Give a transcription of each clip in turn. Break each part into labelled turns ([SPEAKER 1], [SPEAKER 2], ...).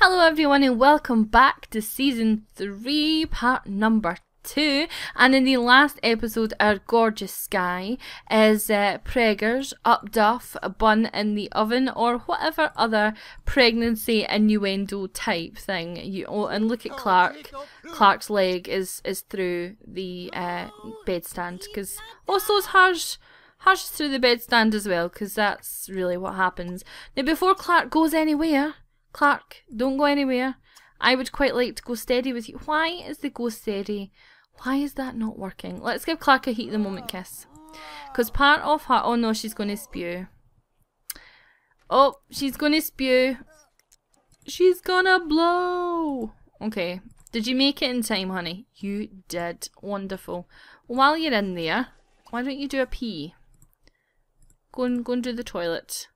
[SPEAKER 1] Hello everyone and welcome back to season 3 part number 2 and in the last episode our gorgeous sky is uh, preggers, up duff, a bun in the oven or whatever other pregnancy innuendo type thing you oh, and look at Clark. Clark's leg is is through the uh, bedstand because also is hers hers is through the bedstand as well because that's really what happens. Now before Clark goes anywhere Clark, don't go anywhere. I would quite like to go steady with you. Why is the go steady? Why is that not working? Let's give Clark a heat the moment kiss. Because part of her... Oh no, she's going to spew. Oh, she's going to spew. She's gonna blow. Okay. Did you make it in time, honey? You did. Wonderful. While you're in there, why don't you do a pee? Go and, go and do the toilet.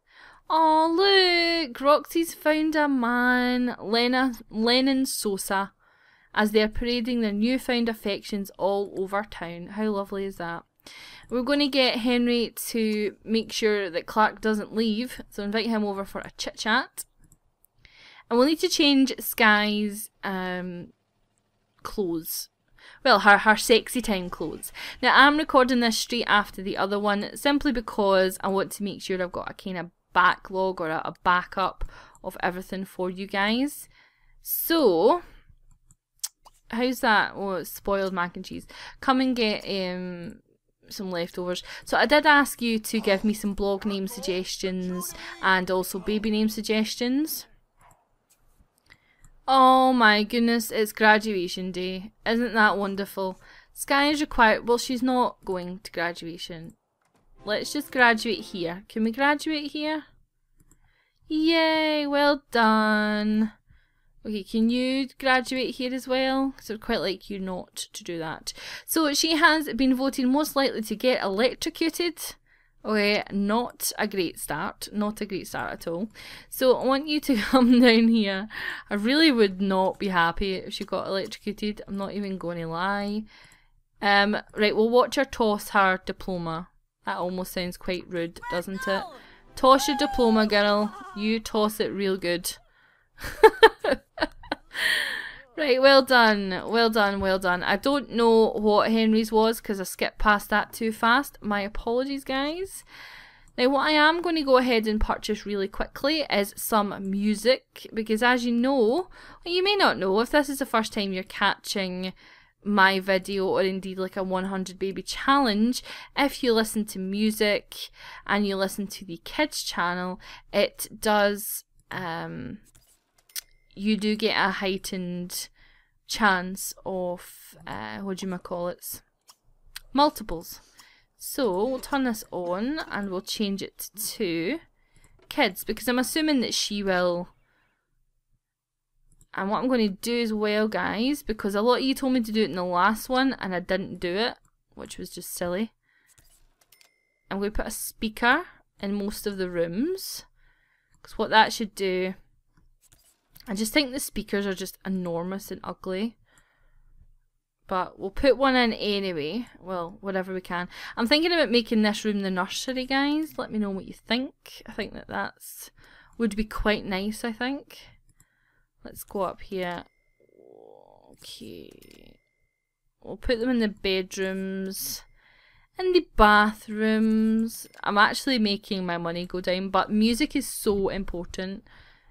[SPEAKER 1] Oh, look! Roxy's found a man, Lena, Lennon Sosa, as they're parading their newfound affections all over town. How lovely is that? We're going to get Henry to make sure that Clark doesn't leave, so invite him over for a chit chat. And we'll need to change Skye's um, clothes. Well, her, her sexy time clothes. Now, I'm recording this straight after the other one simply because I want to make sure I've got a kind of backlog or a, a backup of everything for you guys. So, how's that? Oh, spoiled mac and cheese. Come and get um some leftovers. So I did ask you to give me some blog name suggestions and also baby name suggestions. Oh my goodness, it's graduation day. Isn't that wonderful? Sky is required. Well, she's not going to graduation. Let's just graduate here. Can we graduate here? Yay, well done. Okay, can you graduate here as well? Because I'd quite like you not to do that. So she has been voted most likely to get electrocuted. Okay, not a great start. Not a great start at all. So I want you to come down here. I really would not be happy if she got electrocuted. I'm not even going to lie. Um, right, we'll watch her toss her diploma. That almost sounds quite rude, doesn't it? Toss your diploma, girl. You toss it real good. right, well done. Well done, well done. I don't know what Henry's was because I skipped past that too fast. My apologies, guys. Now, what I am going to go ahead and purchase really quickly is some music because, as you know, you may not know if this is the first time you're catching my video or indeed like a 100 baby challenge if you listen to music and you listen to the kids channel it does um you do get a heightened chance of uh what do you call it? Multiples. So we'll turn this on and we'll change it to kids because i'm assuming that she will and what I'm going to do as well, guys, because a lot of you told me to do it in the last one and I didn't do it, which was just silly. I'm going to put a speaker in most of the rooms. Because what that should do... I just think the speakers are just enormous and ugly. But we'll put one in anyway. Well, whatever we can. I'm thinking about making this room the nursery, guys. Let me know what you think. I think that that's would be quite nice, I think. Let's go up here. Okay. We'll put them in the bedrooms. In the bathrooms. I'm actually making my money go down, but music is so important.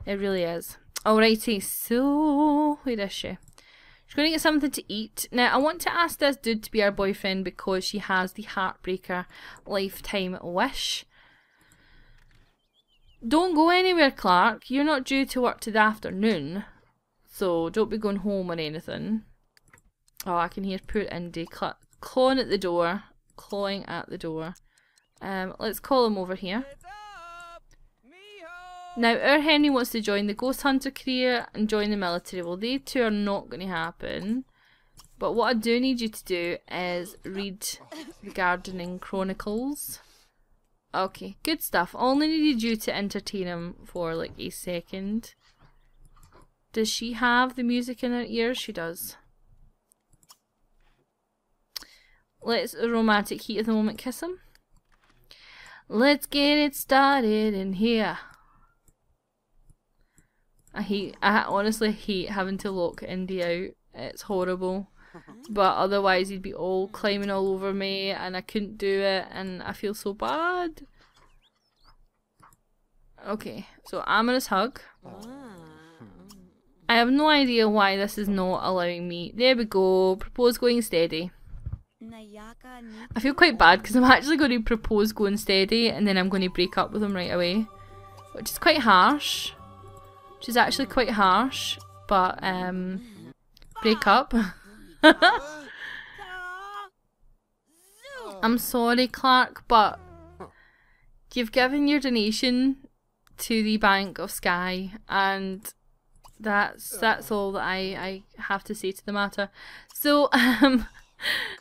[SPEAKER 1] It really is. Alrighty, so where is she? She's going to get something to eat. Now, I want to ask this dude to be our boyfriend because she has the Heartbreaker lifetime wish. Don't go anywhere, Clark. You're not due to work till the afternoon. So don't be going home or anything. Oh, I can hear poor Indy cl clawing at the door. Clawing at the door. Um, let's call him over here. Now, our Henry wants to join the Ghost Hunter career and join the military. Well, they two are not going to happen. But what I do need you to do is read the Gardening Chronicles. Okay, good stuff. Only needed you to entertain him for like a second. Does she have the music in her ears? She does. Let's romantic heat of the moment kiss him. Let's get it started in here. I hate. I honestly hate having to lock Indy out. It's horrible. But otherwise, he'd be all climbing all over me, and I couldn't do it, and I feel so bad. Okay, so amorous hug. I have no idea why this is not allowing me. There we go. Propose going steady. I feel quite bad because I'm actually going to propose going steady and then I'm going to break up with him right away. Which is quite harsh. Which is actually quite harsh. But, um, break up. I'm sorry, Clark, but you've given your donation to the Bank of Sky and that's that's all that I, I have to say to the matter. So, um,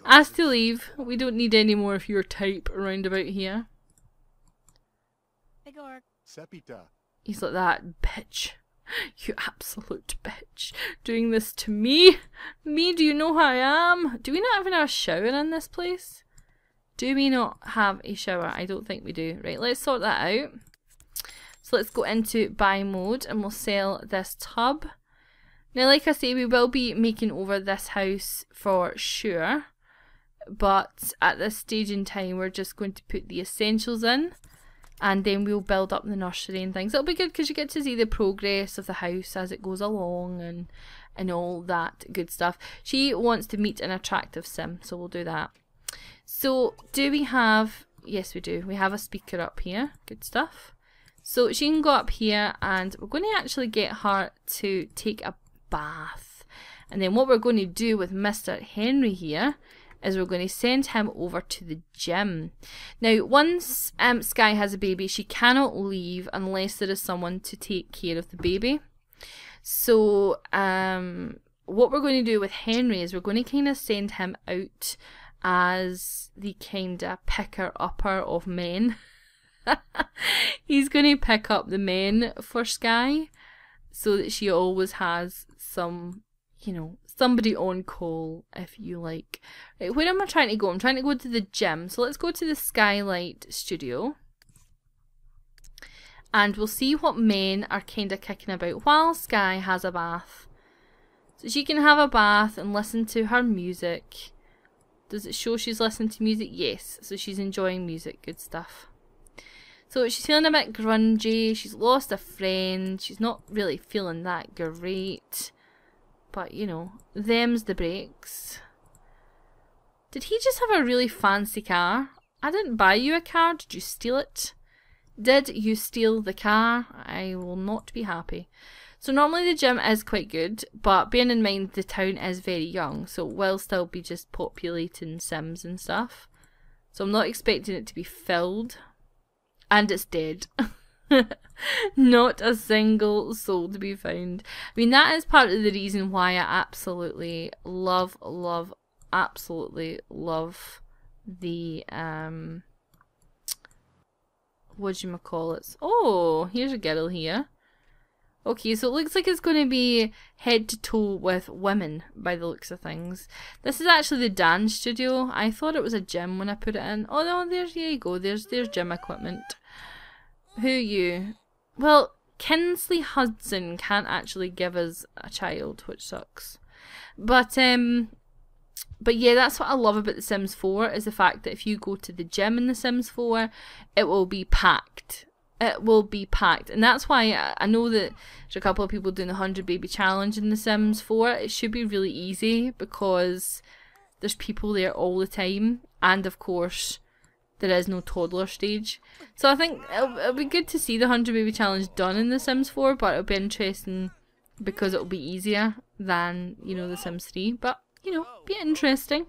[SPEAKER 1] ask to leave. We don't need any more of your type around about here. He's like that, bitch. You absolute bitch. Doing this to me? Me, do you know who I am? Do we not have a shower in this place? Do we not have a shower? I don't think we do. Right, let's sort that out. So let's go into buy mode and we'll sell this tub. Now, like I say, we will be making over this house for sure. But at this stage in time, we're just going to put the essentials in. And then we'll build up the nursery and things. It'll be good because you get to see the progress of the house as it goes along and, and all that good stuff. She wants to meet an attractive sim, so we'll do that. So, do we have... Yes, we do. We have a speaker up here. Good stuff. So she can go up here and we're going to actually get her to take a bath. And then what we're going to do with Mr. Henry here is we're going to send him over to the gym. Now, once um, Sky has a baby, she cannot leave unless there is someone to take care of the baby. So, um, what we're going to do with Henry is we're going to kind of send him out as the kind of picker upper of men. He's going to pick up the men for Sky so that she always has some, you know, somebody on call if you like. Right, where am I trying to go? I'm trying to go to the gym. So let's go to the Skylight studio. And we'll see what men are kind of kicking about while Sky has a bath. So she can have a bath and listen to her music. Does it show she's listening to music? Yes. So she's enjoying music. Good stuff. So she's feeling a bit grungy. She's lost a friend. She's not really feeling that great. But, you know, them's the breaks. Did he just have a really fancy car? I didn't buy you a car. Did you steal it? Did you steal the car? I will not be happy. So normally the gym is quite good, but bearing in mind the town is very young, so it will still be just populating Sims and stuff. So I'm not expecting it to be filled and it's dead. Not a single soul to be found. I mean, that is part of the reason why I absolutely love, love, absolutely love the, um, what you call it? Oh, here's a girl here. Okay, so it looks like it's going to be head to toe with women by the looks of things. This is actually the dance studio. I thought it was a gym when I put it in. Oh no, there's there you go. There's there's gym equipment. Who you? Well, Kinsley Hudson can't actually give us a child, which sucks. But um but yeah, that's what I love about The Sims 4 is the fact that if you go to the gym in The Sims 4, it will be packed. It will be packed. And that's why I know that there's a couple of people doing the 100 baby challenge in The Sims 4. It should be really easy because there's people there all the time. And of course, there is no toddler stage. So I think it'll, it'll be good to see the 100 Baby Challenge done in The Sims 4, but it'll be interesting because it'll be easier than, you know, The Sims 3. But, you know, be interesting.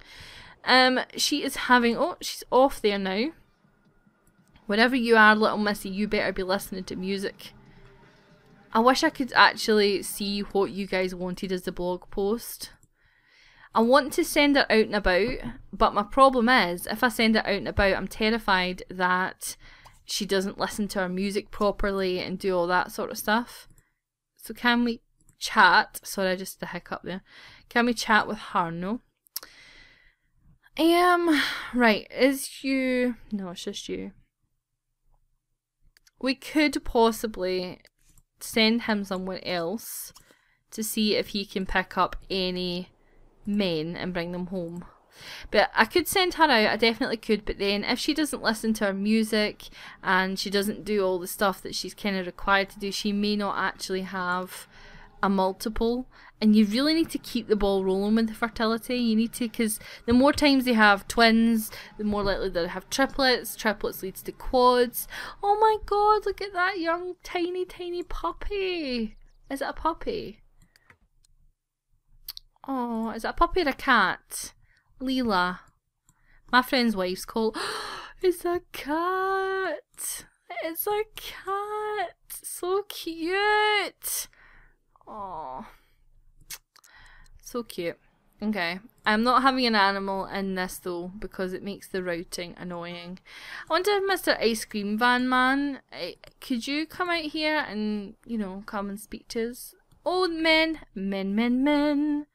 [SPEAKER 1] Um, she is having, oh, she's off there now. Wherever you are, little missy, you better be listening to music. I wish I could actually see what you guys wanted as the blog post. I want to send it out and about, but my problem is if I send it out and about, I'm terrified that she doesn't listen to her music properly and do all that sort of stuff. So can we chat? Sorry, just the hiccup there. Can we chat with her? No. Um, right, is you. No, it's just you. We could possibly send him somewhere else to see if he can pick up any men and bring them home. But I could send her out, I definitely could, but then if she doesn't listen to her music and she doesn't do all the stuff that she's kind of required to do, she may not actually have a multiple. And you really need to keep the ball rolling with the fertility. You need to, because the more times they have twins, the more likely they'll have triplets. Triplets leads to quads. Oh my god, look at that young, tiny, tiny puppy. Is it a puppy? Oh, is it a puppy or a cat? Leela. My friend's wife's called. it's a cat. It's a cat. So cute. Oh. So cute. Okay. I'm not having an animal in this though because it makes the routing annoying. I wonder if Mr. Ice Cream Van Man, eh, could you come out here and, you know, come and speak to us? Old men, men, men, men.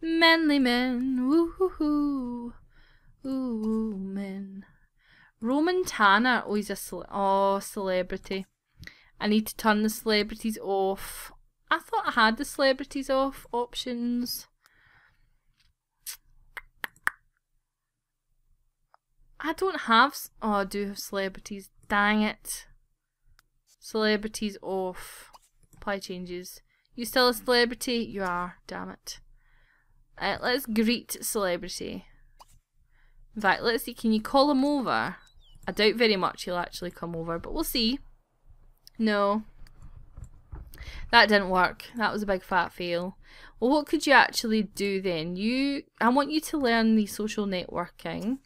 [SPEAKER 1] Manly men, woo hoo hoo, ooh men. Roman Tanner, oh he's a cele oh celebrity. I need to turn the celebrities off. I thought I had the celebrities off options. I don't have. Oh, I do have celebrities. Dang it. Celebrities off. Apply changes. You still a celebrity? You are. Damn it. Uh, let's greet celebrity. In fact, let's see, can you call him over? I doubt very much he'll actually come over, but we'll see. No. That didn't work. That was a big fat fail. Well, what could you actually do then? You, I want you to learn the social networking.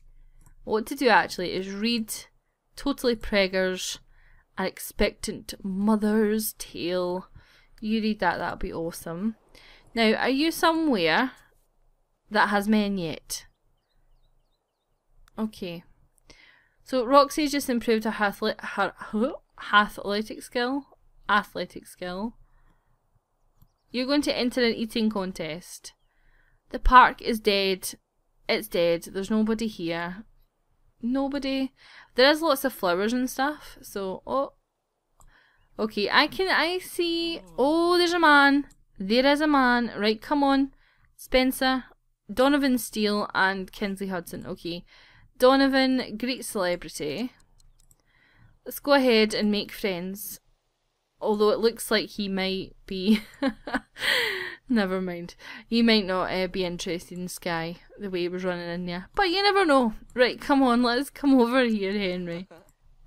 [SPEAKER 1] What to do actually is read Totally Preggers, An Expectant Mother's Tale. You read that, that'll be awesome. Now, are you somewhere that has men yet. Okay. So Roxy's just improved her, athle her, her athletic skill. Athletic skill. You're going to enter an eating contest. The park is dead. It's dead. There's nobody here. Nobody. There is lots of flowers and stuff. So, oh. Okay, I can, I see. Oh, there's a man. There is a man. Right, come on. Spencer, Donovan Steele and Kinsley Hudson. Okay. Donovan, great celebrity. Let's go ahead and make friends. Although it looks like he might be. never mind. He might not uh, be interested in Sky the way he was running in there. But you never know. Right, come on, let's come over here, Henry.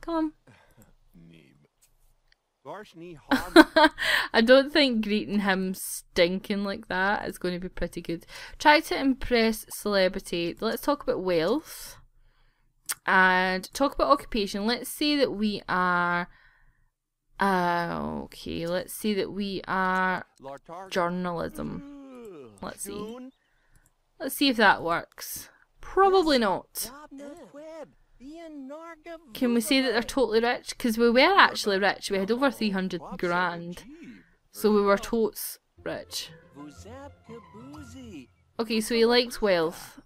[SPEAKER 1] Come on. I don't think greeting him stinking like that is going to be pretty good. Try to impress celebrity. Let's talk about wealth and talk about occupation. Let's say that we are. Uh, okay, let's see that we are journalism. Let's see. Let's see if that works. Probably not. Can we say that they're totally rich? Because we were actually rich. We had over 300 grand. So we were totes rich. Okay, so he likes wealth.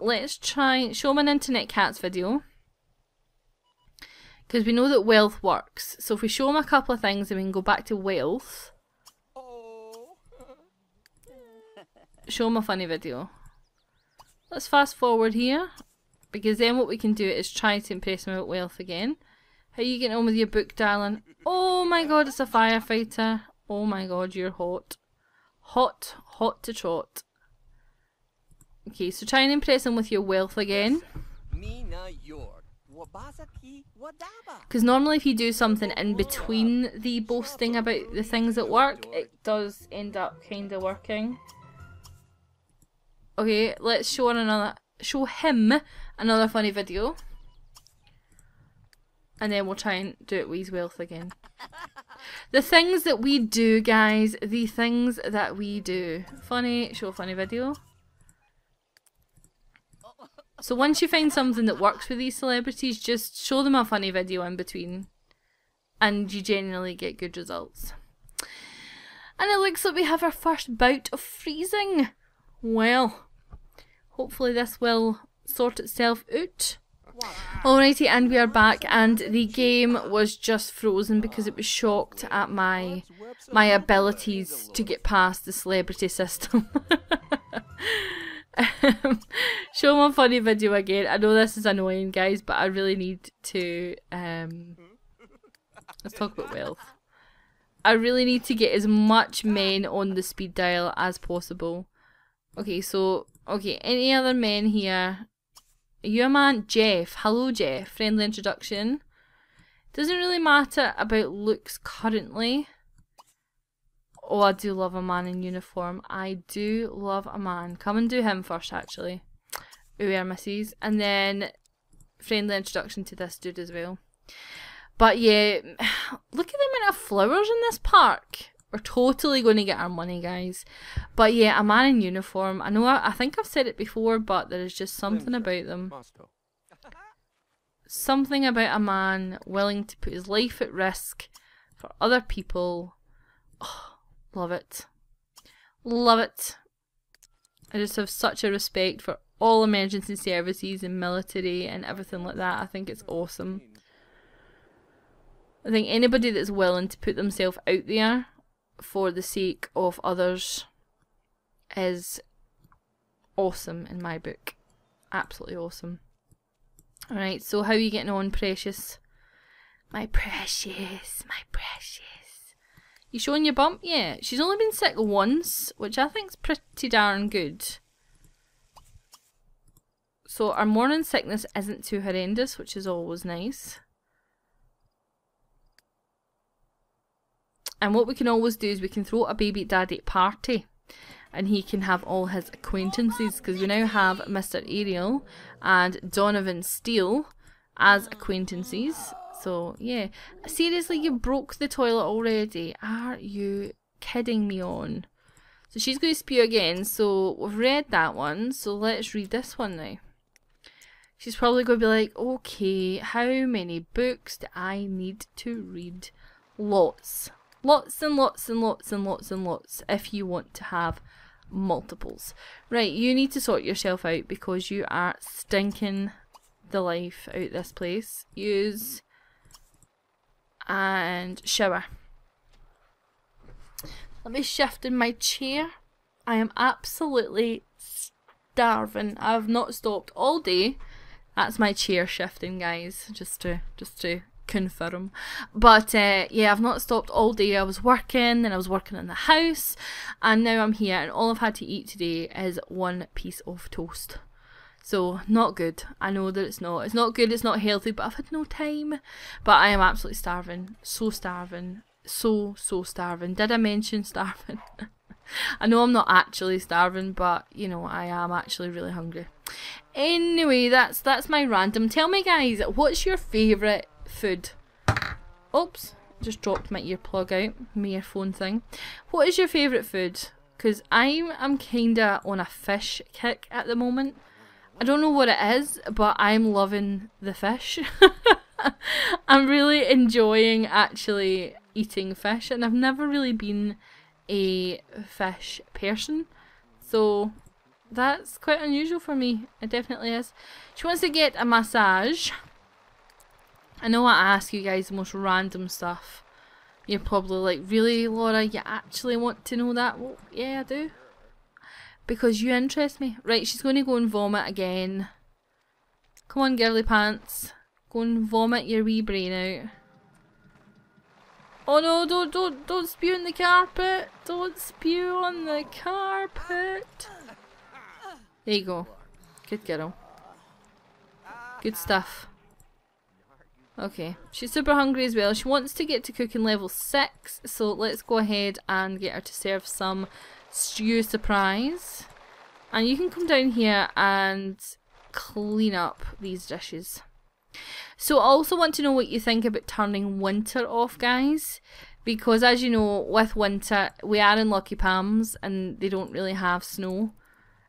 [SPEAKER 1] Let's try show him an internet cats video. Because we know that wealth works. So if we show him a couple of things and we can go back to wealth. Show him a funny video. Let's fast forward here. Because then what we can do is try to impress him with wealth again. How you getting on with your book, darling? Oh my god, it's a firefighter. Oh my god, you're hot. Hot, hot to trot. Okay, so try and impress him with your wealth again. Because normally if you do something in between the boasting about the things at work, it does end up kind of working. Okay, let's show on another show him another funny video. And then we'll try and do it with wealth again. The things that we do, guys. The things that we do. Funny, show funny video. So once you find something that works with these celebrities, just show them a funny video in between. And you generally get good results. And it looks like we have our first bout of freezing. Well, hopefully this will sort itself out. Alrighty, and we are back, and the game was just frozen because it was shocked at my my abilities to get past the celebrity system. um, show my funny video again. I know this is annoying, guys, but I really need to. Um, let's talk about wealth. I really need to get as much men on the speed dial as possible. Okay, so okay, any other men here? Are you a man? Jeff. Hello, Jeff. Friendly introduction. Doesn't really matter about looks currently. Oh, I do love a man in uniform. I do love a man. Come and do him first, actually. Ooh, misses. And then friendly introduction to this dude as well. But yeah, look at the amount of flowers in this park. We're totally going to get our money, guys. But yeah, a man in uniform. I know, I, I think I've said it before, but there is just something about them. Something about a man willing to put his life at risk for other people. Oh, Love it. Love it. I just have such a respect for all emergency services and military and everything like that. I think it's awesome. I think anybody that's willing to put themselves out there for the sake of others is awesome in my book. Absolutely awesome. Alright, so how are you getting on, precious? My precious, my precious. You showing your bump? Yeah. She's only been sick once, which I think's pretty darn good. So our morning sickness isn't too horrendous, which is always nice. And what we can always do is we can throw a baby daddy party and he can have all his acquaintances because we now have Mr. Ariel and Donovan Steele as acquaintances. So, yeah. Seriously, you broke the toilet already. Are you kidding me on? So she's going to spew again. So we've read that one. So let's read this one now. She's probably going to be like, okay, how many books do I need to read? Lots. Lots and lots and lots and lots and lots if you want to have multiples. Right, you need to sort yourself out because you are stinking the life out this place. Use and shower. Let me shift in my chair. I am absolutely starving. I've not stopped all day. That's my chair shifting, guys. Just to just to confirm. But uh, yeah, I've not stopped all day. I was working, then I was working in the house, and now I'm here. And all I've had to eat today is one piece of toast. So, not good. I know that it's not. It's not good, it's not healthy, but I've had no time. But I am absolutely starving. So starving. So, so starving. Did I mention starving? I know I'm not actually starving, but you know, I am actually really hungry. Anyway, that's that's my random. Tell me guys, what's your favourite food? Oops, just dropped my earplug out, my earphone thing. What is your favourite food? Because I'm I'm kinda on a fish kick at the moment. I don't know what it is, but I'm loving the fish. I'm really enjoying actually eating fish, and I've never really been a fish person, so that's quite unusual for me. It definitely is. She wants to get a massage. I know I ask you guys the most random stuff. You're probably like, really, Laura, you actually want to know that? Well, yeah, I do because you interest me. Right, she's going to go and vomit again. Come on, girly pants. Go and vomit your wee brain out. Oh no, don't, don't, don't spew on the carpet. Don't spew on the carpet. There you go. Good girl. Good stuff. Okay, she's super hungry as well. She wants to get to cooking level 6, so let's go ahead and get her to serve some stew surprise. And you can come down here and clean up these dishes. So I also want to know what you think about turning winter off, guys. Because as you know, with winter, we are in Lucky Palms and they don't really have snow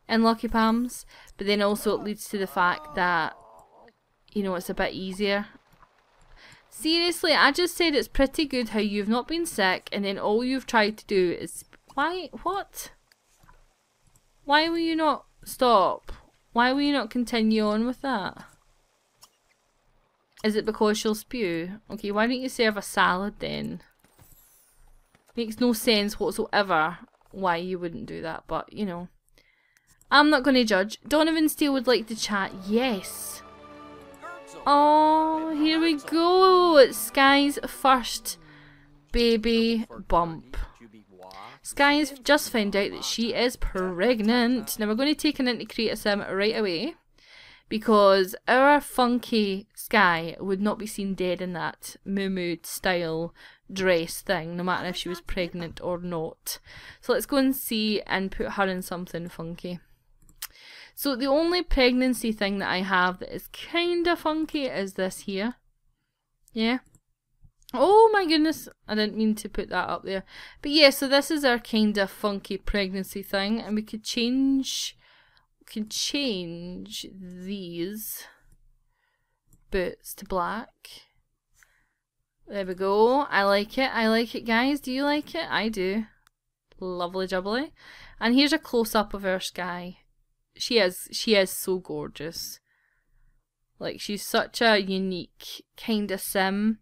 [SPEAKER 1] in Lucky Palms. But then also it leads to the fact that, you know, it's a bit easier. Seriously, I just said it's pretty good how you've not been sick and then all you've tried to do is why? What? Why will you not stop? Why will you not continue on with that? Is it because she'll spew? Okay, why don't you serve a salad then? Makes no sense whatsoever why you wouldn't do that, but you know. I'm not going to judge. Donovan Steele would like to chat. Yes. Oh, here we go. It's Sky's first baby bump. Sky's just found out that she is pregnant. Now we're going to take an into Create a Sim right away because our funky Sky would not be seen dead in that moo style dress thing, no matter if she was pregnant or not. So let's go and see and put her in something funky. So the only pregnancy thing that I have that is kind of funky is this here. Yeah. Oh my goodness, I didn't mean to put that up there. But yeah, so this is our kind of funky pregnancy thing and we could change we could change these boots to black. There we go. I like it. I like it, guys. Do you like it? I do. Lovely jubbly. And here's a close-up of our sky. She is, she is so gorgeous. Like, she's such a unique kind of sim.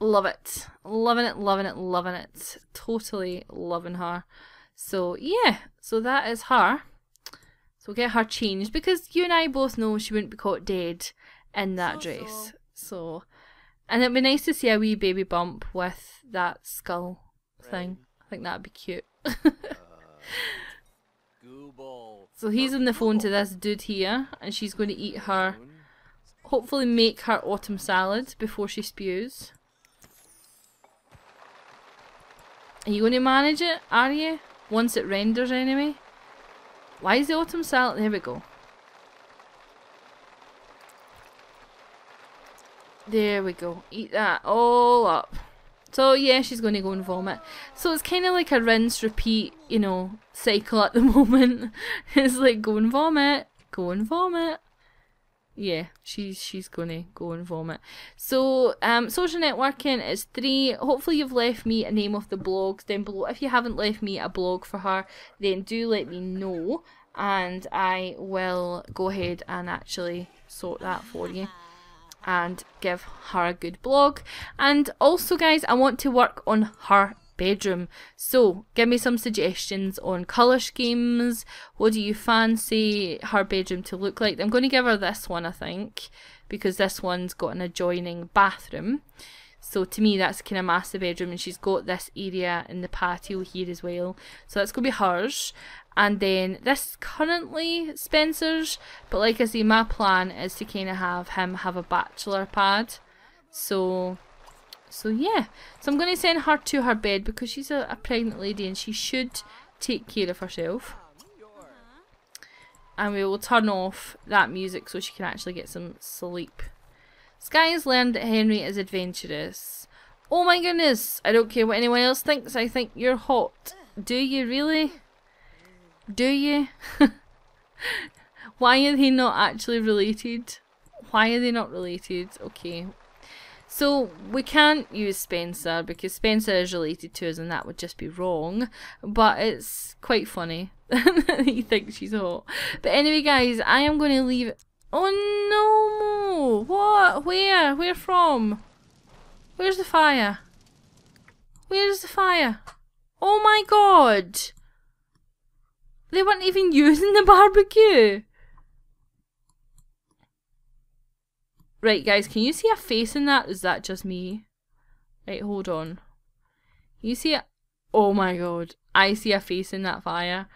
[SPEAKER 1] Love it. Loving it, loving it, loving it. Totally loving her. So, yeah. So that is her. So we'll get her changed because you and I both know she wouldn't be caught dead in that so, dress. So, and it'd be nice to see a wee baby bump with that skull right. thing. I think that'd be cute. so he's on the phone to this dude here, and she's going to eat her. Hopefully, make her autumn salad before she spews. Are you going to manage it? Are you? Once it renders, anyway. Why is the autumn salad? There we go. There we go. Eat that all up. So yeah, she's going to go and vomit. So it's kind of like a rinse, repeat, you know, cycle at the moment. it's like go and vomit, go and vomit. Yeah, she's she's gonna go and vomit. So um, social networking is three. Hopefully you've left me a name of the blogs down below. If you haven't left me a blog for her, then do let me know, and I will go ahead and actually sort that for you and give her a good blog. And also, guys, I want to work on her bedroom. So, give me some suggestions on colour schemes. What do you fancy her bedroom to look like? I'm going to give her this one, I think, because this one's got an adjoining bathroom. So to me, that's kind of massive bedroom, and she's got this area in the patio here as well. So that's gonna be hers. And then this is currently Spencer's, but like I say, my plan is to kind of have him have a bachelor pad. So, so yeah. So I'm going to send her to her bed because she's a, a pregnant lady and she should take care of herself. And we will turn off that music so she can actually get some sleep. Sky has learned that Henry is adventurous. Oh my goodness! I don't care what anyone else thinks, I think you're hot. Do you really? Do you? Why are they not actually related? Why are they not related? Okay. So we can't use Spencer because Spencer is related to us and that would just be wrong. But it's quite funny that he thinks she's hot. But anyway guys, I am going to leave Oh no! What? Where? Where from? Where's the fire? Where's the fire? Oh my god! They weren't even using the barbecue. Right, guys, can you see a face in that? Is that just me? Right, hold on. You see it? Oh my god. I see a face in that fire.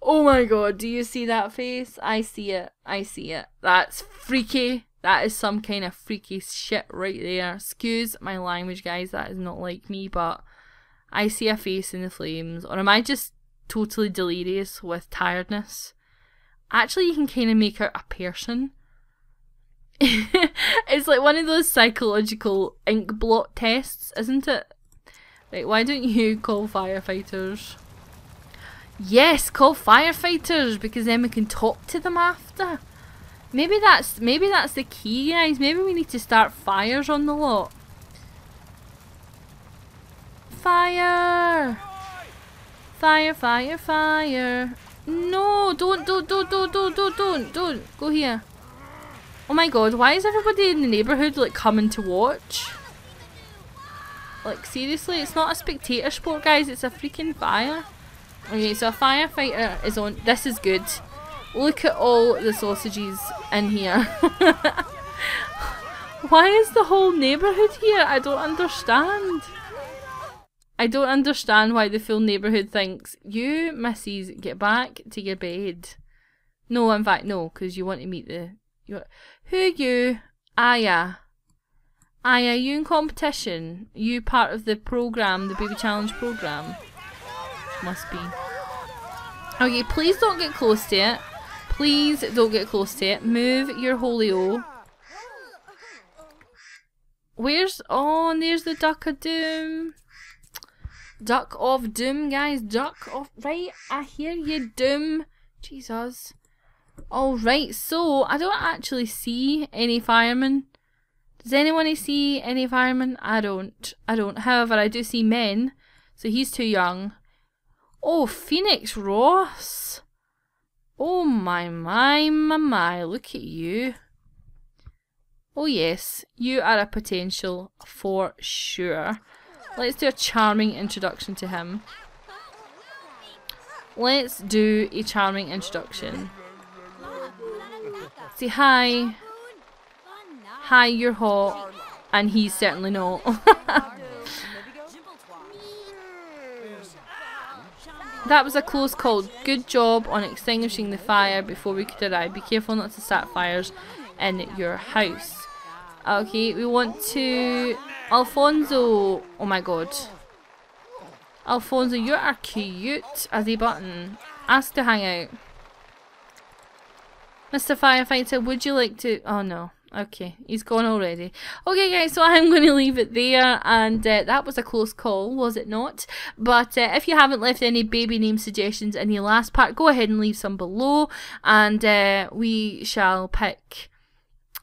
[SPEAKER 1] Oh my god, do you see that face? I see it. I see it. That's freaky. That is some kind of freaky shit right there. Excuse my language, guys. That is not like me, but I see a face in the flames. Or am I just totally delirious with tiredness. Actually, you can kind of make out a person. it's like one of those psychological ink blot tests, isn't it? Right, why don't you call firefighters? Yes, call firefighters because then we can talk to them after. Maybe that's maybe that's the key, guys. Maybe we need to start fires on the lot. Fire! Fire, fire, fire. No, don't, don't, don't, don't, don't, don't, don't, don't. Go here. Oh my god, why is everybody in the neighbourhood like coming to watch? Like seriously, it's not a spectator sport guys, it's a freaking fire. Okay, so a firefighter is on. This is good. Look at all the sausages in here. Why is the whole neighbourhood here? I don't understand. I don't understand why the full neighbourhood thinks, you, missus, get back to your bed. No, in fact, no, because you want to meet the... You, who you? Aya. Aya, you in competition? You part of the programme, the Baby Challenge programme? Must be. Okay, please don't get close to it. Please don't get close to it. Move your holy o. Where's... Oh, and there's the Duck of Doom. Duck of Doom, guys. Duck of... Right, I hear you, Doom. Jesus. Alright, so I don't actually see any firemen. Does anyone see any firemen? I don't. I don't. However, I do see men. So he's too young. Oh, Phoenix Ross. Oh my, my, my, my. Look at you. Oh yes, you are a potential for sure. Let's do a charming introduction to him. Let's do a charming introduction. Say hi. Hi, you're hot. And he's certainly not. That was a close call. Good job on extinguishing the fire before we could arrive. Be careful not to start fires in your house. Okay, we want to... Alfonso! Oh my god. Alfonso, you are cute as a button. Ask to hang out. Mr. Firefighter, would you like to... Oh no. Okay, he's gone already. Okay, guys, so I'm going to leave it there, and uh, that was a close call, was it not? But uh, if you haven't left any baby name suggestions in the last part, go ahead and leave some below, and uh, we shall pick.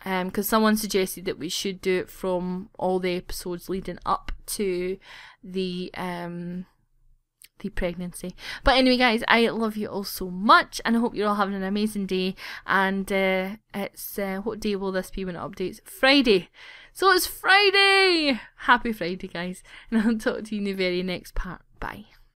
[SPEAKER 1] Because um, someone suggested that we should do it from all the episodes leading up to the um, the pregnancy. But anyway, guys, I love you all so much, and I hope you're all having an amazing day. And uh, it's uh, what day will this be when it updates? Friday. So it's Friday. Happy Friday, guys, and I'll talk to you in the very next part. Bye.